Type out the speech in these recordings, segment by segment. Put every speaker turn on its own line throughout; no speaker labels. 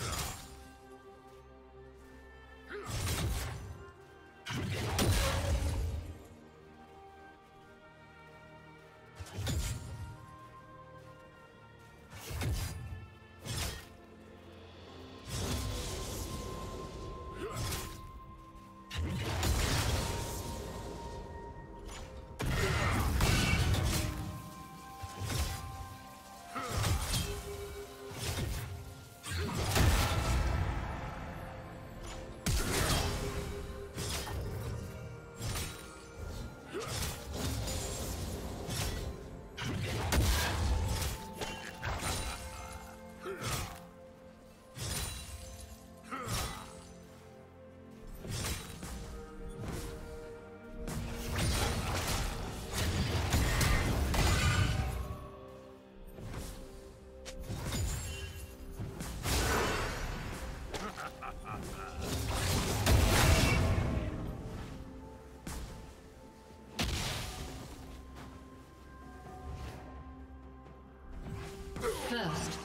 Yeah. First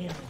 kill.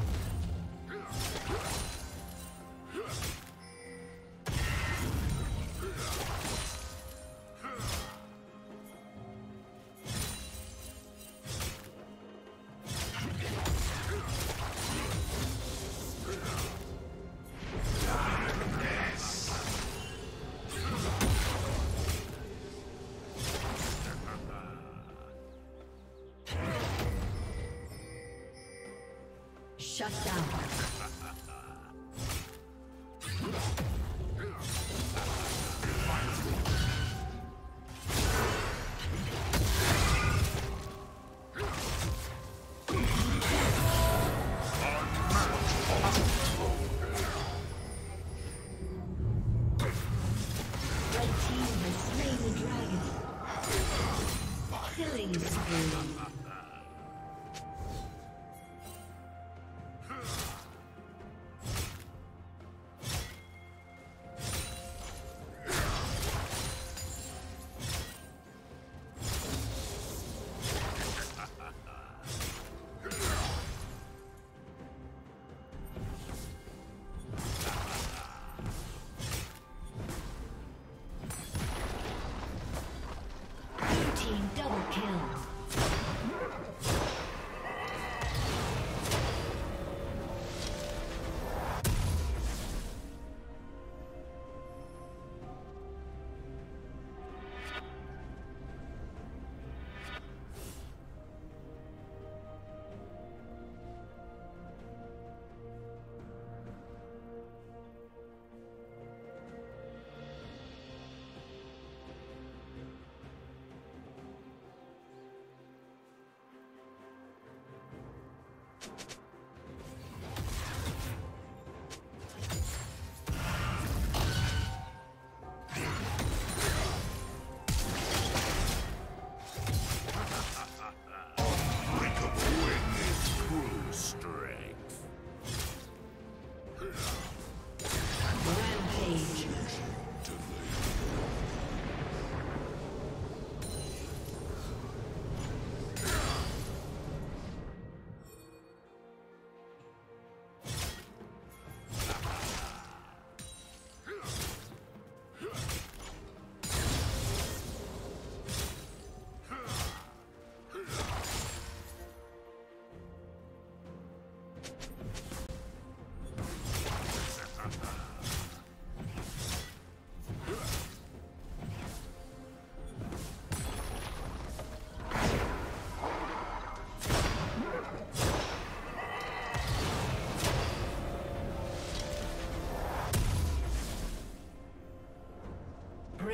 Shut down.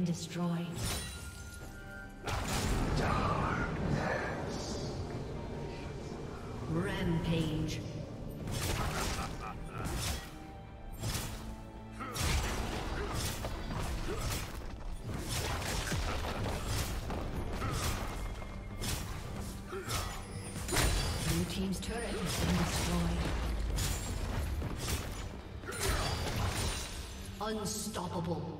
Been destroyed. Darkness. Rampage. Blue Team's turret has been destroyed. Unstoppable.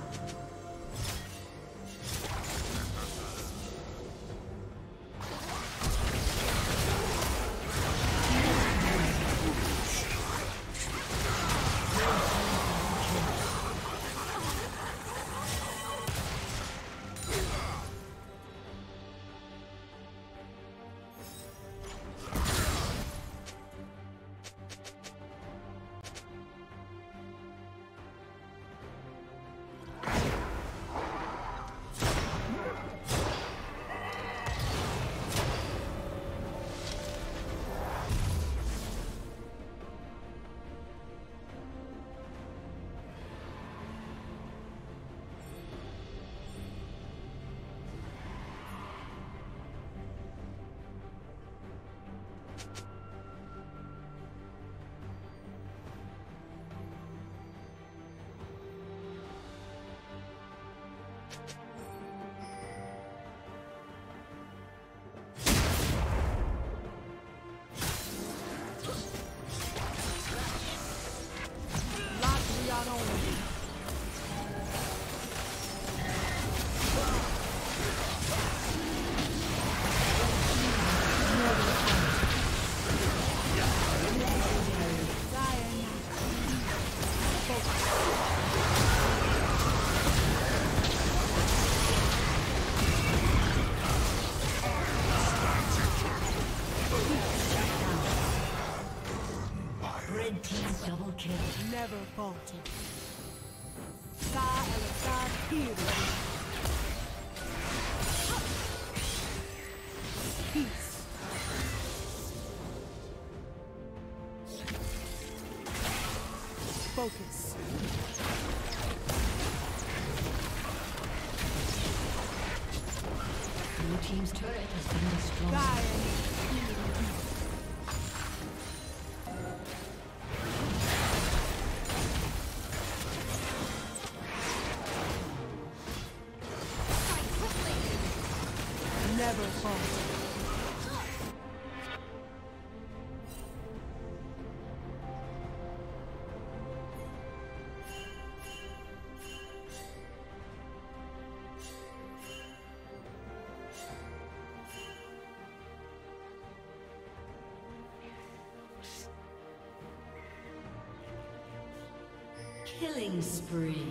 Alexar never.
Killing spree.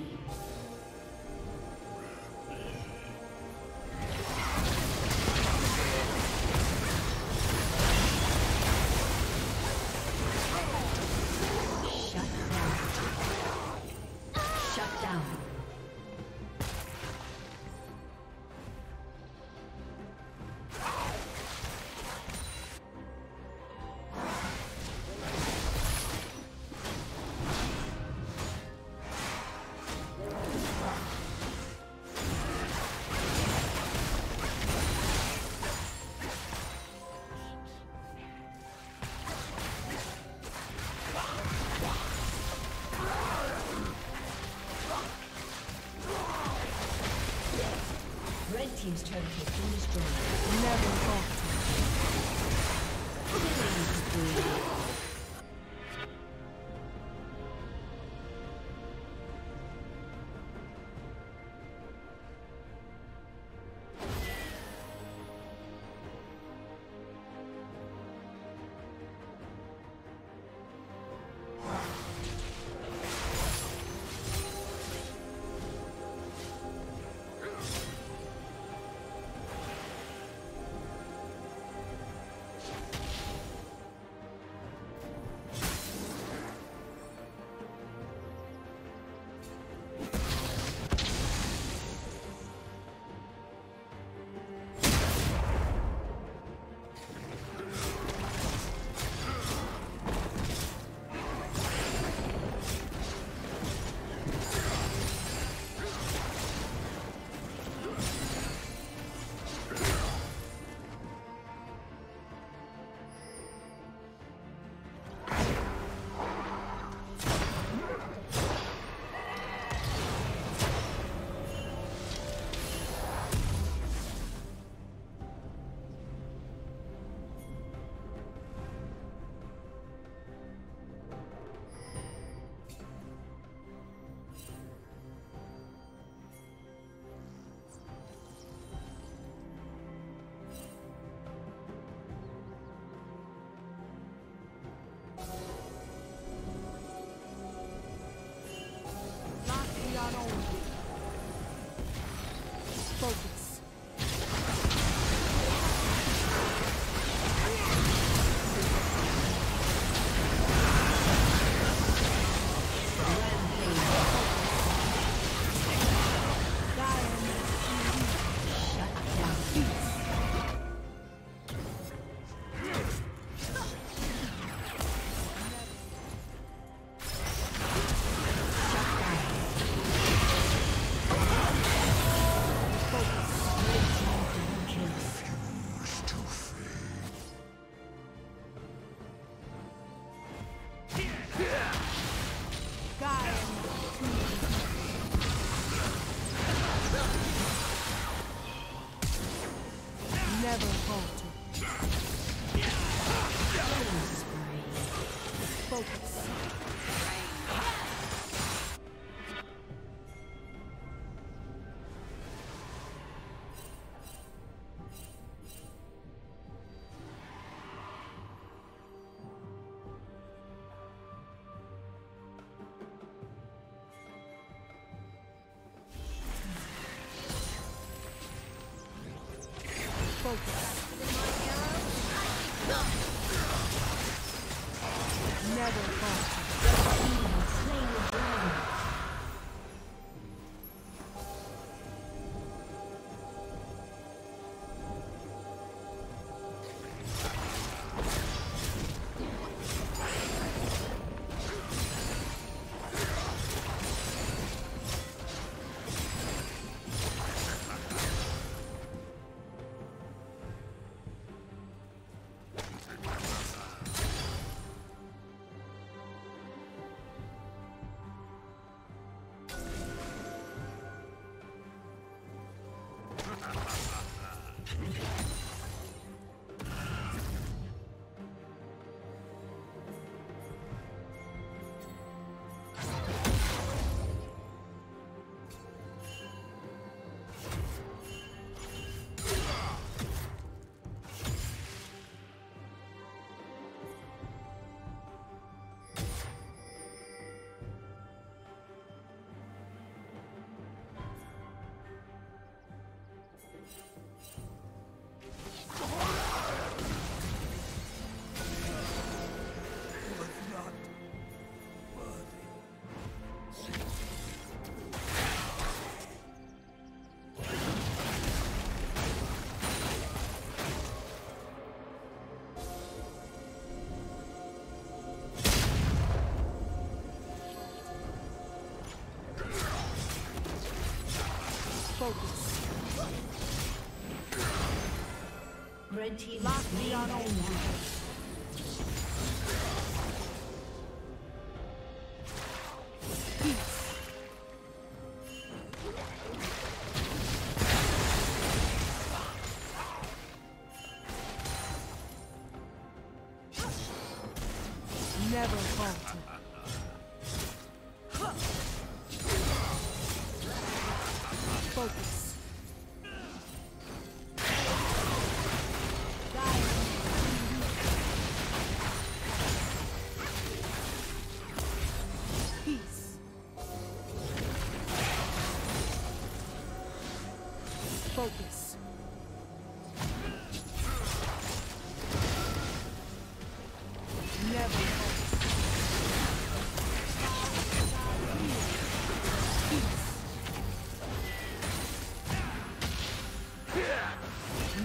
Team's turret has
never fall.
Red team locked
me on all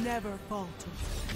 never falter.